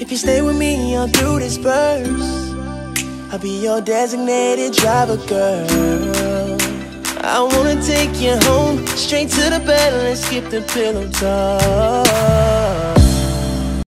If you stay with me I'll do this first. I'll be your designated driver, girl. I wanna take you home, straight to the bed, and skip the pillow talk.